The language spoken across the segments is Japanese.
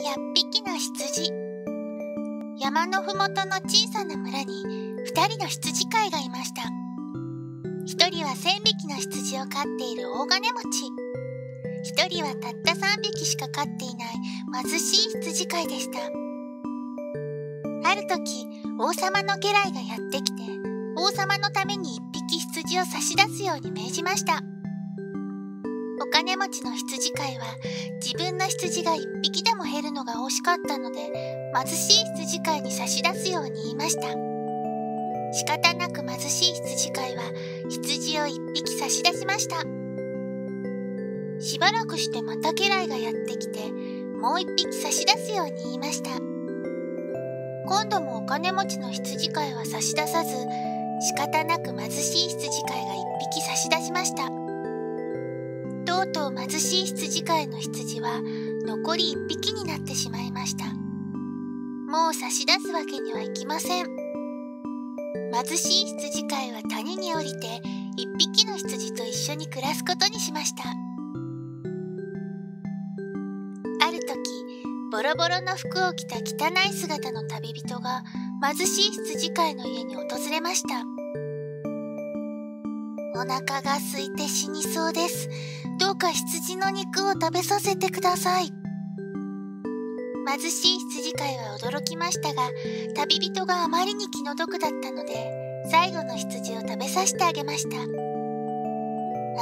100匹の羊。山のふもとの小さな村に2人の羊飼いがいました。1人は1000匹の羊を飼っている大金持ち。1人はたった3匹しか飼っていない貧しい羊飼いでした。ある時王様の家来がやってきて王様のために1匹羊を差し出すように命じました。金持ちの羊飼いは自分の羊が1匹でも減るのが惜しかったので貧しい羊飼いに差し出すように言いました。仕方なく貧しい羊飼いは羊を1匹差し出しました。しばらくしてまた家来がやってきてもう1匹差し出すように言いました。今度もお金持ちの羊飼いは差し出さず仕方なく貧しい羊飼いが1匹差し出しました。とうとう貧しい羊飼いの羊は残り1匹になってしまいました。もう差し出すわけにはいきません。貧しい羊飼いは谷に降りて1匹の羊と一緒に暮らすことにしました。ある時ボロボロの服を着た汚い姿の旅人が貧しい羊飼いの家に訪れました。お腹が空いて死にそうです。どうか羊の肉を食べさせてください。貧しい羊飼いは驚きましたが、旅人があまりに気の毒だったので、最後の羊を食べさせてあげました。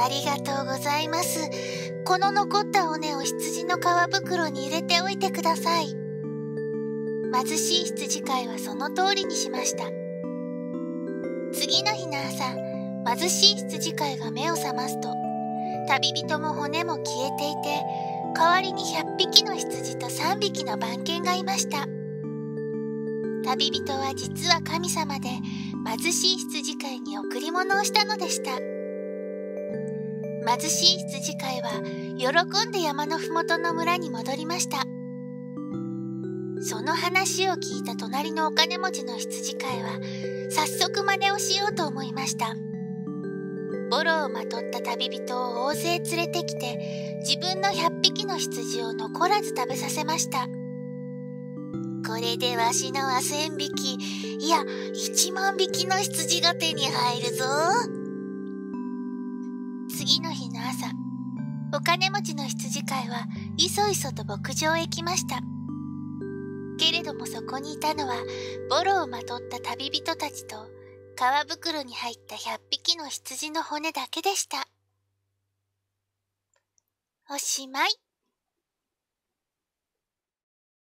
ありがとうございます。この残った骨を羊の皮袋に入れておいてください。貧しい羊飼いはその通りにしました。次の日の朝、貧しい羊飼いが目を覚ますと旅人も骨も消えていて代わりに100匹の羊と3匹の番犬がいました。旅人は実は神様で貧しい羊飼いに贈り物をしたのでした。貧しい羊飼いは喜んで山のふもとの村に戻りました。その話を聞いた隣のお金持ちの羊飼いは早速真似をしようと思いました。ボロをまとった旅人を大勢連れてきて自分の100匹の羊を残らず食べさせました。これでわしのは1000匹いや1万匹の羊が手に入るぞ。次の日の朝お金持ちの羊飼いはいそいそと牧場へ来ました。けれどもそこにいたのはボロをまとった旅人たちと皮袋に入った100匹の羊の骨だけでした。おしまい。